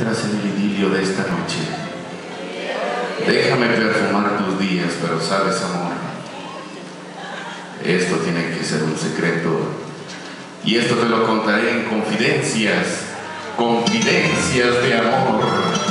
encuentras en el idilio de esta noche. Déjame perfumar tus días, pero sabes, amor, esto tiene que ser un secreto. Y esto te lo contaré en confidencias, confidencias de amor.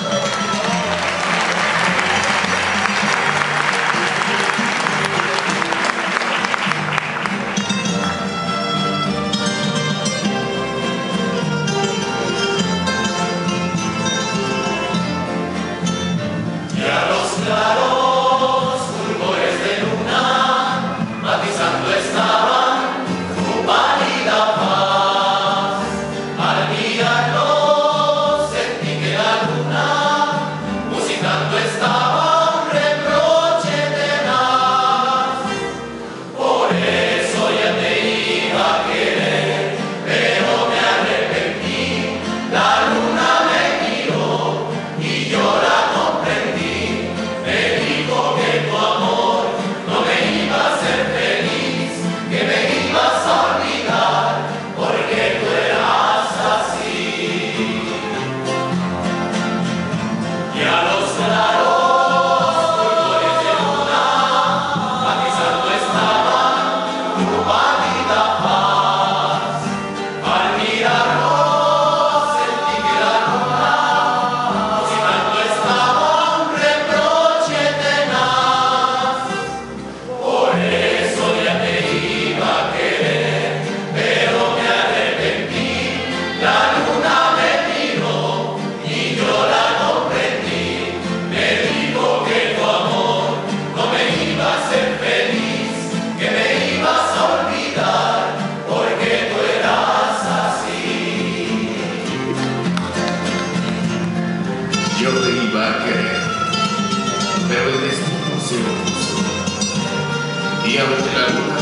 Yo te iba a querer, pero el destino se lo puso. Y aunque la luna